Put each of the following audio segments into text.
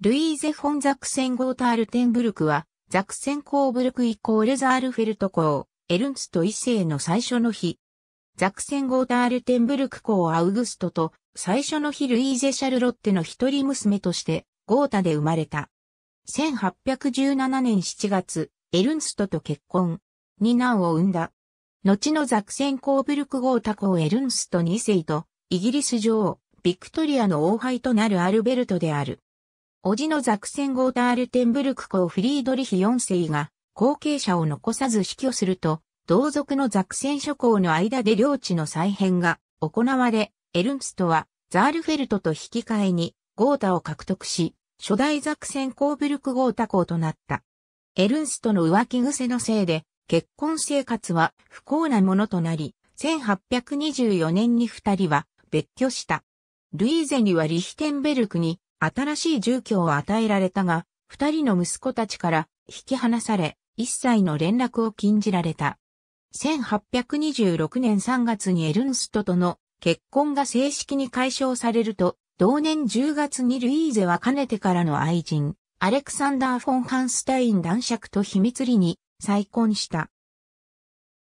ルイーゼ・フォン・ザクセン・ゴータールテンブルクは、ザクセンコーブルクイコールザールフェルト公、エルンスト一世の最初の日。ザクセン・ゴータールテンブルク公アウグストと、最初の日ルイーゼ・シャルロッテの一人娘として、ゴータで生まれた。1817年7月、エルンストと結婚。二男を産んだ。後のザクセンコーブルクゴータ公エルンスト2世と、イギリス女王、ビクトリアの王妃となるアルベルトである。叔父のザクセンゴータールテンブルク公フリードリヒ4世が後継者を残さず死去すると、同族のザクセン諸侯の間で領地の再編が行われ、エルンストはザールフェルトと引き換えにゴータを獲得し、初代ザクセンコーブルクゴータ公となった。エルンストの浮気癖のせいで、結婚生活は不幸なものとなり、1824年に二人は別居した。ルイーゼにはリヒテンベルクに新しい住居を与えられたが、二人の息子たちから引き離され、一切の連絡を禁じられた。1826年3月にエルンストとの結婚が正式に解消されると、同年10月にルイーゼはかねてからの愛人、アレクサンダー・フォン・ハンスタイン男爵と秘密裏に再婚した。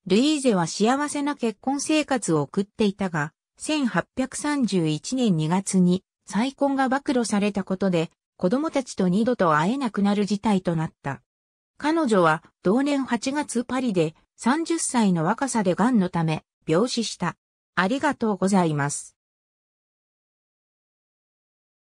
ルイーゼは幸せな結婚生活を送っていたが、1831年2月に再婚が暴露されたことで、子供たちと二度と会えなくなる事態となった。彼女は同年8月パリで30歳の若さで癌のため病死した。ありがとうございます。